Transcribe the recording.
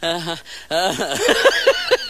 uh-huh.